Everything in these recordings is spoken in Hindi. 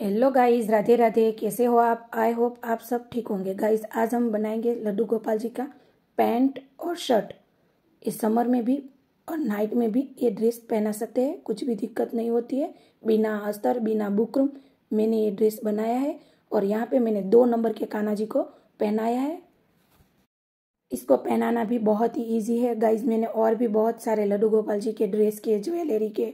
Hello guys Radhe Radhe. कैसे हो आप? आई होप आप सब ठीक होंगे. गाइस आज हम बनाएँगे लड्डू गोपाल जी का पैंट और शर्ट। इस समर में भी और नाइट में भी ये ड्रेस पहना सकते हैं। कुछ भी दिक्कत नहीं होती है। बिना अस्तर, बिना बुकरम मैंने ये ड्रेस बनाया है और यहाँ पे मैंने दो नंबर के कान्हा जी को पहनाया है। इसको पहनाना भी बहुत ही ईजी है। गाइज़ मैंने और भी बहुत सारे लड्डू गोपाल जी के ड्रेस के, ज्वेलरी के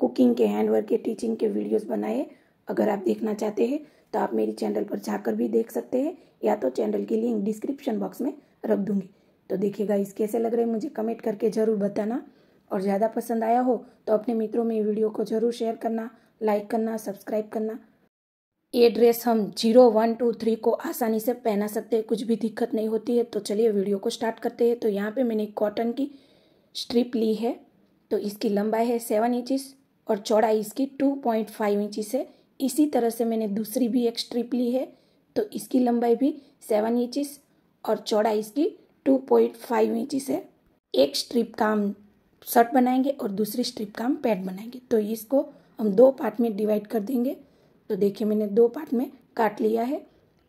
कुकिंग के हैंडवर्क के टीचिंग के वीडियोज़ बनाए। अगर आप देखना चाहते हैं तो आप मेरी चैनल पर जाकर भी देख सकते हैं, या तो चैनल की लिंक डिस्क्रिप्शन बॉक्स में रख दूँगी। तो देखिएगा इस कैसे लग रहे मुझे कमेंट करके ज़रूर बताना। और ज़्यादा पसंद आया हो तो अपने मित्रों में वीडियो को ज़रूर शेयर करना, लाइक करना, सब्सक्राइब करना। ये ड्रेस हम ज़ीरो, वन, टू, थ्री को आसानी से पहना सकते हैं, कुछ भी दिक्कत नहीं होती है। तो चलिए वीडियो को स्टार्ट करते हैं। तो यहाँ पे मैंने कॉटन की स्ट्रिप ली है। तो इसकी लंबाई है सेवन इंचिस और चौड़ाई इसकी टू पॉइंट फाइव इंचिस है। इसी तरह से मैंने दूसरी भी एक स्ट्रिप ली है तो इसकी लंबाई भी सेवन इंचिस और चौड़ाई इसकी टू पॉइंट फाइव इंचिस है। एक स्ट्रिप का हम शर्ट बनाएँगे और दूसरी स्ट्रिप का हम पैड बनाएँगे। तो इसको हम दो पार्ट में डिवाइड कर देंगे। तो देखिए मैंने दो पार्ट में काट लिया है।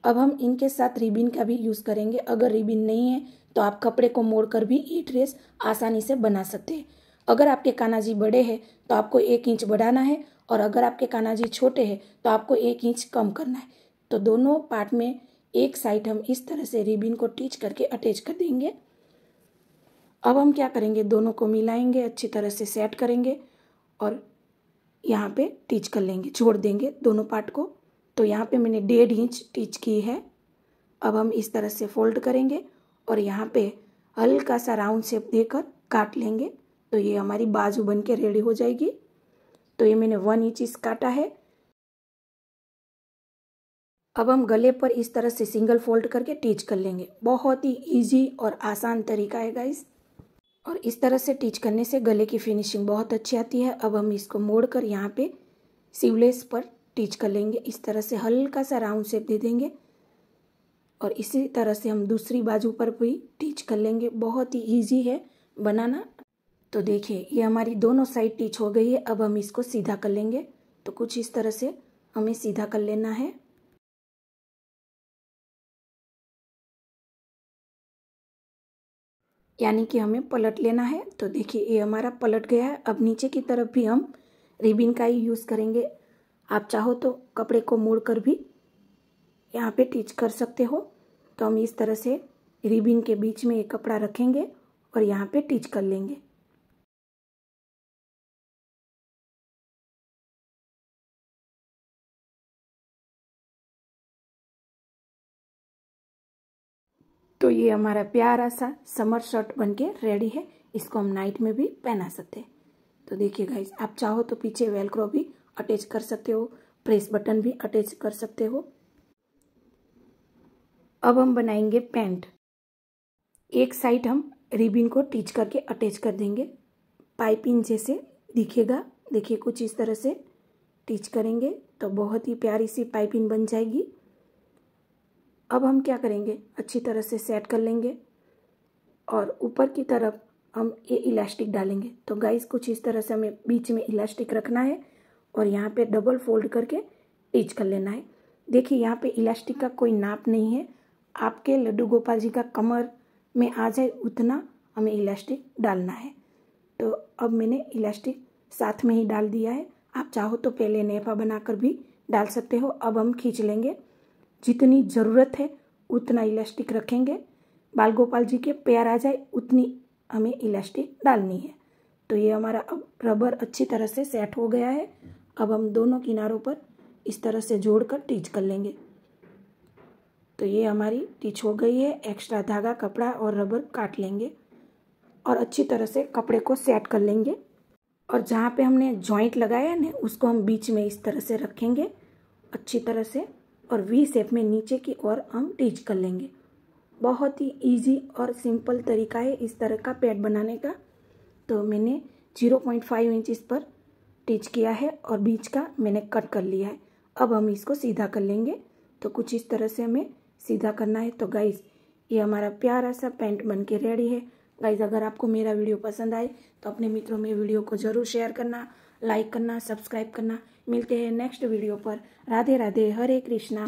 अब हम इनके साथ रिबिन का भी यूज़ करेंगे। अगर रिबिन नहीं है तो आप कपड़े को मोड़कर भी ये ड्रेस आसानी से बना सकते हैं। अगर आपके कानाजी बड़े हैं तो आपको एक इंच बढ़ाना है और अगर आपके काना जी छोटे हैं तो आपको एक इंच कम करना है। तो दोनों पार्ट में एक साइड हम इस तरह से रिबिन को टीच करके अटैच कर देंगे। अब हम क्या करेंगे? दोनों को मिलाएँगे, अच्छी तरह से सेट करेंगे और यहाँ पे टीच कर लेंगे, छोड़ देंगे दोनों पार्ट को। तो यहाँ पे मैंने डेढ़ इंच टीच की है। अब हम इस तरह से फोल्ड करेंगे और यहाँ पे हल्का सा राउंड शेप देकर काट लेंगे। तो ये हमारी बाजू बन के रेडी हो जाएगी। तो ये मैंने वन इंच काटा है। अब हम गले पर इस तरह से सिंगल फोल्ड करके टीच कर लेंगे। बहुत ही इजी और आसान तरीका है गाइस और इस तरह से टीच करने से गले की फिनिशिंग बहुत अच्छी आती है। अब हम इसको मोड़ कर यहाँ पे सिवलेस पर टीच कर लेंगे। इस तरह से हल्का सा राउंड शेप दे देंगे। और इसी तरह से हम दूसरी बाजू पर भी टीच कर लेंगे। बहुत ही ईजी है बनाना। तो देखिए, ये हमारी दोनों साइड टीच हो गई है, अब हम इसको सीधा कर लेंगे। तो कुछ इस तरह से हमें सीधा कर लेना है। यानी कि हमें पलट लेना है। तो देखिए, ये हमारा पलट गया है। अब नीचे की तरफ़ भी हम रिबिन का ही यूज़ करेंगे। आप चाहो तो कपड़े को मोड़ कर भी यहाँ पे टीच कर सकते हो। तो हम इस तरह से रिबिन के बीच में ये कपड़ा रखेंगे और यहाँ पे टीच कर लेंगे। तो ये हमारा प्यारा सा समर शर्ट बन के रेडी है। इसको हम नाइट में भी पहना सकते हैं। तो देखिए गाइज़ आप चाहो तो पीछे वेलक्रो भी अटैच कर सकते हो प्रेस बटन भी अटैच कर सकते हो। अब हम बनाएँगे पैंट एक साइड हम रिबिन को टीच करके अटैच कर देंगे। पाइपिंग जैसे दिखेगा, देखिए कुछ इस तरह से टीच करेंगे तो बहुत ही प्यारी सी पाइपिंग बन जाएगी। अब हम क्या करेंगे? अच्छी तरह से सेट कर लेंगे और ऊपर की तरफ़ हम ये इलास्टिक डालेंगे। तो गाइस कुछ इस तरह से हमें बीच में इलास्टिक रखना है और यहाँ पे डबल फोल्ड करके टीच कर लेना है। देखिए, यहाँ पे इलास्टिक का कोई नाप नहीं है। आपके लड्डू गोपाल जी का कमर में आ जाए, उतना हमें इलास्टिक डालना है। तो अब मैंने इलास्टिक साथ में ही डाल दिया है। आप चाहो तो पहले नेफा बनाकर भी डाल सकते हो। अब हम खींच लेंगे। जितनी ज़रूरत है, उतना इलास्टिक रखेंगे। बाल गोपाल जी के प्यार आ जाए, उतनी हमें इलास्टिक डालनी है। तो ये हमारा अब रबर अच्छी तरह से सेट हो गया है। अब हम दोनों किनारों पर इस तरह से जोड़कर टीच कर लेंगे। तो ये हमारी टीच हो गई है। एक्स्ट्रा धागा, कपड़ा और रबर काट लेंगे और अच्छी तरह से कपड़े को सेट कर लेंगे। और जहाँ पे हमने जॉइंट लगाया है ना उसको हम बीच में इस तरह से रखेंगे। अच्छी तरह से और वी शेप में नीचे की ओर हम टीच कर लेंगे। बहुत ही इजी और सिंपल तरीका है इस तरह का पैड बनाने का। तो मैंने ज़ीरो पॉइंट फाइव इंच पर टीच किया है और बीच का मैंने कट कर लिया है। अब हम इसको सीधा कर लेंगे। तो कुछ इस तरह से हमें सीधा करना है। तो गाइज़ ये हमारा प्यारा सा पैंट बन के रेडी है। गाइज़ अगर आपको मेरा वीडियो पसंद आए तो अपने मित्रों में वीडियो को ज़रूर शेयर करना। लाइक करना सब्सक्राइब करना। मिलते हैं नेक्स्ट वीडियो पर। राधे राधे हरे कृष्णा।